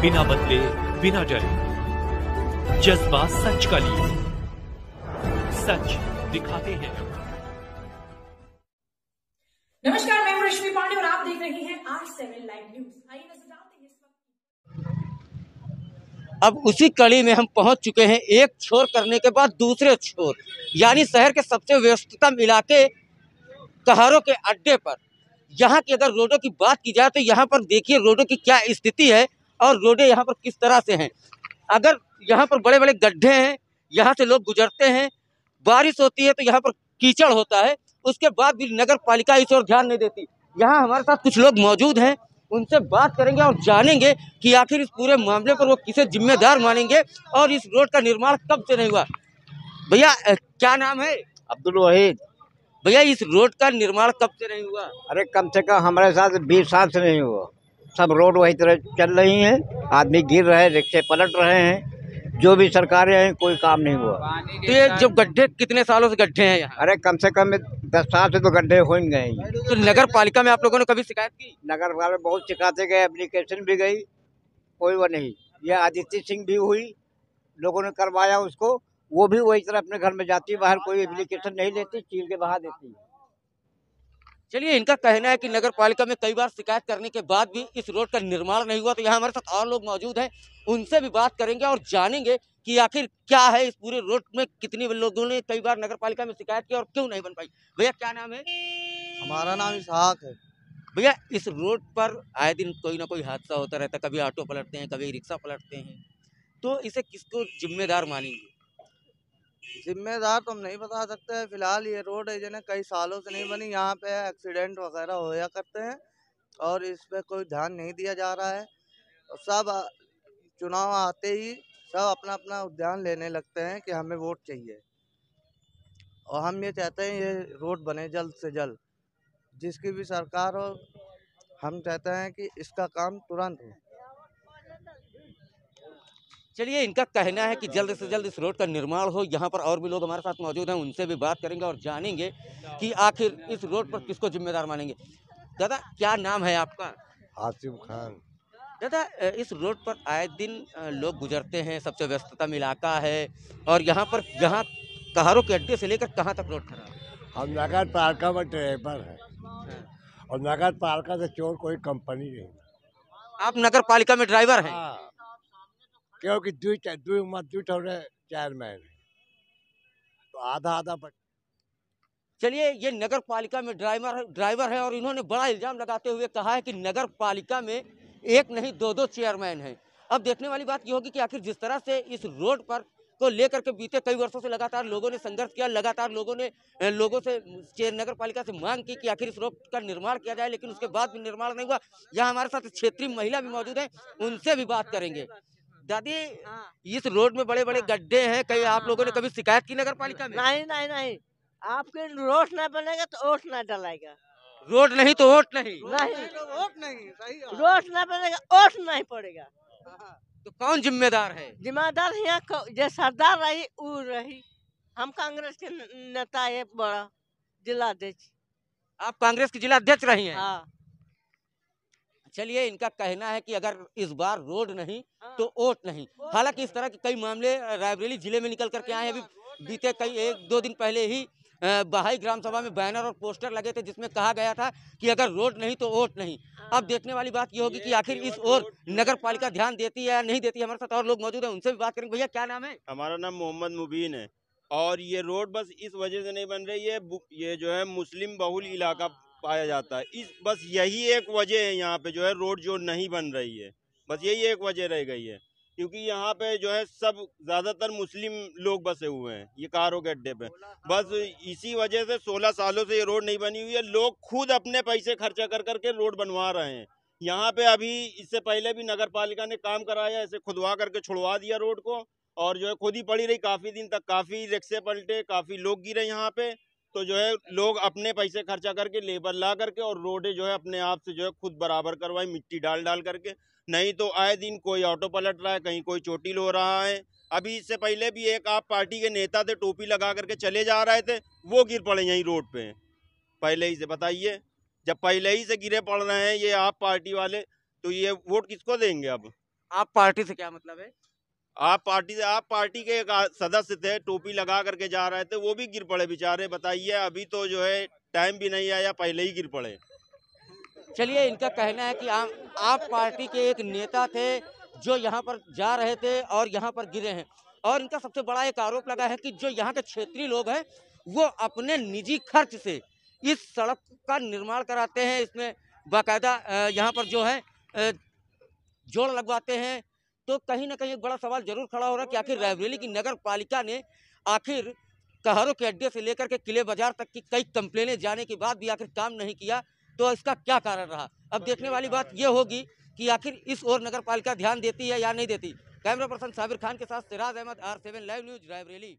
बिना बदले बिना डरे। जज्बा सच का लिए। सच दिखाते हैं। नमस्कार मैं हूँ रश्मि पांडे और आप देख रहे हैं आर सेवन लाइव न्यूज़ आइए नज़र डालते हैं इस वक्त। अब उसी कड़ी में हम पहुँच चुके हैं एक छोर करने के बाद दूसरे छोर यानी शहर के सबसे व्यस्ततम इलाके कहारों के अड्डे पर। यहाँ की अगर रोडों की बात की जाए तो यहाँ पर देखिए रोडों की क्या स्थिति है। और रोडें यहाँ पर किस तरह से हैं? अगर यहाँ पर बड़े बड़े गड्ढे हैं यहाँ से लोग गुजरते हैं बारिश होती है तो यहाँ पर कीचड़ होता है उसके बाद भी नगर पालिका इस ओर ध्यान नहीं देती। यहाँ हमारे साथ कुछ लोग मौजूद हैं उनसे बात करेंगे और जानेंगे कि आखिर इस पूरे मामले पर वो किसे जिम्मेदार मानेंगे और इस रोड का निर्माण कब से नहीं हुआ। भैया क्या नाम है? अब्दुल वहीद। भैया इस रोड का निर्माण कब से नहीं हुआ? अरे कम से कम हमारे साथ बीस साल से नहीं हुआ। सब रोड वही तरह चल रही हैं। आदमी गिर रहे हैं रिक्शे पलट रहे हैं। जो भी सरकारें हैं कोई काम नहीं हुआ। तो ये जो गड्ढे कितने सालों से गड्ढे हैं यहाँ? अरे कम से कम दस साल से तो गड्ढे हो ही गए हैं। तो नगर पालिका में आप लोगों ने कभी शिकायत की? नगर वाले बहुत शिकायतें गए एप्लीकेशन भी गई कोई वो नहीं। ये आदित्य सिंह भी हुई लोगों ने करवाया उसको वो भी वही तरह अपने घर में जाती है बाहर कोई एप्लीकेशन नहीं लेती चील के बहा देती है। चलिए इनका कहना है कि नगर पालिका में कई बार शिकायत करने के बाद भी इस रोड का निर्माण नहीं हुआ तो यहाँ हमारे साथ और लोग मौजूद हैं उनसे भी बात करेंगे और जानेंगे कि आखिर क्या है इस पूरे रोड में कितने लोगों ने कई बार नगर पालिका में शिकायत की और क्यों नहीं बन पाई। भैया क्या नाम है? हमारा नाम इसहाक है। भैया इस रोड पर आए दिन कोई ना कोई हादसा होता रहता कभी ऑटो पलटते हैं कभी रिक्शा पलटते हैं तो इसे किसको जिम्मेदार मानेंगे? जिम्मेदार तो हम नहीं बता सकते फ़िलहाल ये रोड है, जिन्हें कई सालों से नहीं बनी, यहाँ पे एक्सीडेंट वगैरह होया करते हैं और इस पर कोई ध्यान नहीं दिया जा रहा है। सब चुनाव आते ही सब अपना अपना उद्यान लेने लगते हैं कि हमें वोट चाहिए। और हम ये चाहते हैं ये रोड बने जल्द से जल्द। जिसकी भी सरकार हो, हम चाहते हैं कि इसका काम तुरंत हो। चलिए इनका कहना है कि जल्द से जल्द इस रोड का निर्माण हो। यहाँ पर और भी लोग हमारे साथ मौजूद हैं उनसे भी बात करेंगे और जानेंगे कि आखिर इस रोड पर किसको जिम्मेदार मानेंगे। दादा क्या नाम है आपका? आसिफ खान। दादा इस रोड पर आए दिन लोग गुजरते हैं सबसे व्यस्ततम इलाका है और यहाँ पर यहाँ कहारों के अड्डे से लेकर कहाँ तक रोड खराब हम नगर पालिका में ड्राइवर है। और नगर पालिका से चोर कोई कंपनी नहीं। आप नगर पालिका में ड्राइवर हैं? हाँ। क्योंकि दू दू मत दू ठौरे चेयरमैन तो आधा आधा बट चलिए, ये नगर पालिका में ड्राइवर ड्राइवर है और इन्होंने बड़ा इल्ज़ाम लगाते हुए कहा है कि नगर पालिका में एक नहीं दो दो चेयरमैन हैं। अब देखने वाली बात ये होगी कि आखिर जिस तरह से इस रोड पर को लेकर के बीते कई वर्षों से लगातार लोगों ने संघर्ष किया, लगातार लोगों ने लोगों से नगर पालिका से मांग की कि आखिर इस रोड का निर्माण किया जाए, लेकिन उसके बाद भी निर्माण नहीं हुआ। यहाँ हमारे साथ क्षेत्रीय महिला भी मौजूद है, उनसे भी बात करेंगे। दादी इस रोड में बड़े बड़े गड्ढे हैं कई आप लोगों ने कभी शिकायत की नगर पालिका में? नहीं नहीं नहीं। आपके रोड ना बनेगा तो वोट ना डलाएगा रोड नहीं तो वोट नहीं। नहीं। वोट नहीं सही रोड ना बनेगा वोट नहीं पड़ेगा। तो कौन जिम्मेदार है? जिम्मेदार यहाँ जो सरदार रही वो रही। हम कांग्रेस के नेता है बड़ा जिला अध्यक्ष। आप कांग्रेस की जिला अध्यक्ष रही हैं? हाँ। चलिए इनका कहना है कि अगर इस बार रोड नहीं हाँ। तो वोट नहीं। हालाँकि इस तरह के कई मामले रायबरेली ज़िले में निकल करके आए हैं। अभी बीते कई एक दो दिन पहले ही बहाई ग्राम सभा में बैनर और पोस्टर लगे थे जिसमें कहा गया था कि अगर रोड नहीं तो वोट नहीं। अब देखने वाली बात ये होगी कि आखिर इस ओर नगर पालिका ध्यान देती है या नहीं देती है? हमारे साथ और लोग मौजूद हैं उनसे भी बात करेंगे। भैया क्या नाम है? हमारा नाम मोहम्मद मुबीन है। और ये रोड बस इस वजह से नहीं बन रही है ये जो है मुस्लिम बहुल इलाका पाया जाता है। इस बस यही एक वजह है यहाँ पे जो है रोड जो नहीं बन रही है। बस यही एक वजह रह गई है। क्योंकि यहाँ पे जो है सब ज़्यादातर मुस्लिम लोग बसे हुए हैं ये कारों के अड्डे पे। बस इसी वजह से 16 सालों से ये रोड नहीं बनी हुई है। लोग खुद अपने पैसे खर्चा कर करके रोड बनवा रहे हैं। यहाँ पे अभी इससे पहले भी नगर पालिका ने काम कराया ऐसे खुदवा करके छुड़वा दिया रोड को। और जो है खुद ही पड़ी रही काफ़ी दिन तक। काफ़ी रिक्शे पलटे काफ़ी लोग गिरे यहाँ पे। तो जो है लोग अपने पैसे खर्चा करके लेबर ला करके और रोडें जो है अपने आप से जो है खुद बराबर करवाई मिट्टी डाल डाल करके। नहीं तो आए दिन कोई ऑटो पलट रहा है, कहीं कोई चोटिल हो रहा है। अभी इससे पहले भी एक आप पार्टी के नेता थे, टोपी लगा करके चले जा रहे थे, वो गिर पड़े यहीं रोड पे। पहले ही से बताइए, जब पहले ही से गिरे पड़ रहे हैं ये आप पार्टी वाले तो ये वोट किसको देंगे अब? आप पार्टी से क्या मतलब है? आप पार्टी से, आप पार्टी के एक सदस्य थे, टोपी लगा करके जा रहे थे, वो भी गिर पड़े बेचारे, बताइए, अभी तो जो है टाइम भी नहीं आया, पहले ही गिर पड़े। चलिए, इनका कहना है कि आम आप पार्टी के एक नेता थे, जो यहाँ पर जा रहे थे और यहाँ पर गिरे हैं। और इनका सबसे बड़ा एक आरोप लगा है कि जो यहाँ के क्षेत्रीय लोग हैं, वो अपने निजी खर्च से इस सड़क का निर्माण कराते हैं, इसमें बाकायदा यहाँ पर जो है जोड़ लगवाते हैं तो कहीं ना कहीं एक बड़ा सवाल ज़रूर खड़ा हो रहा है कि आखिर रायबरेली की नगर पालिका ने आखिर कहरों के अड्डे से लेकर के किले बाज़ार तक की कई कंप्लेनें जाने के बाद भी आखिर काम नहीं किया तो इसका क्या कारण रहा? अब देखने वाली बात यह होगी कि आखिर इस ओर नगर पालिका ध्यान देती है या नहीं देती? कैमरा पर्सन साबिर खान के साथ Siraj Ahmed R seven live news Raebareli.